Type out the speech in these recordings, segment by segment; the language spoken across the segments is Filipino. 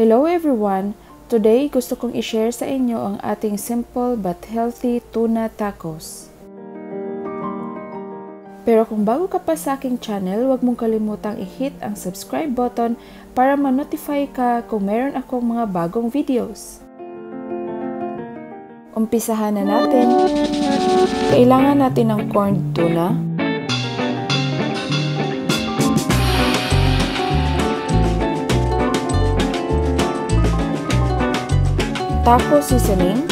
Hello everyone! Today, gusto kong i-share sa inyo ang ating simple but healthy tuna tacos. Pero kung bago ka pa sa aking channel, huwag mong kalimutang i-hit ang subscribe button para ma-notify ka kung meron akong mga bagong videos. Umpisahan na natin. Kailangan natin ng corned tuna, taco seasoning,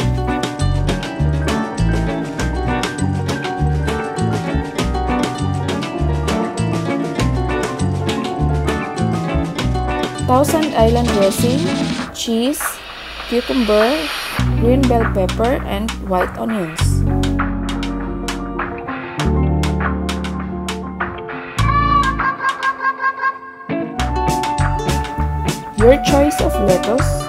Thousand Island dressing, cheese, cucumber, green bell pepper, and white onions. Your choice of lettuce,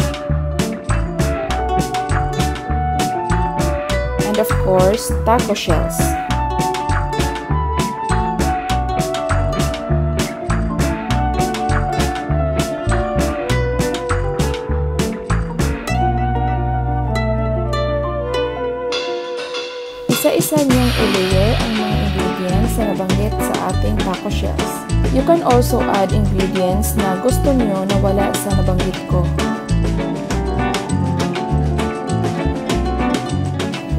and of course, taco shells. Isa-isa niyong i-layer ang mga ingredients na nabanggit sa ating taco shells. You can also add ingredients na gusto niyo na wala sa nabanggit ko.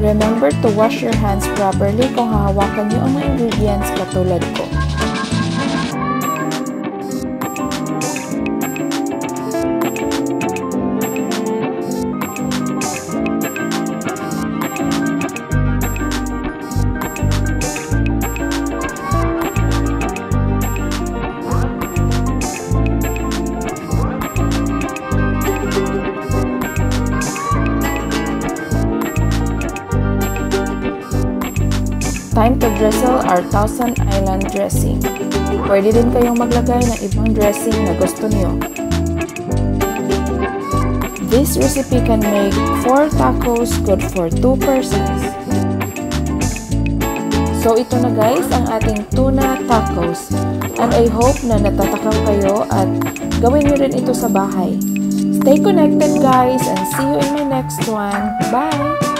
Remember to wash your hands properly kung hahawakan niyo ang mga ingredients katulad ko. Time to drizzle our Thousand Island dressing. Pwede din kayong maglagay ng ibang dressing na gusto niyo. This recipe can make 4 tacos good for 2 persons. So ito na guys ang ating tuna tacos. And I hope na natatakam kayo at gawin niyo rin ito sa bahay. Stay connected guys and see you in my next one. Bye!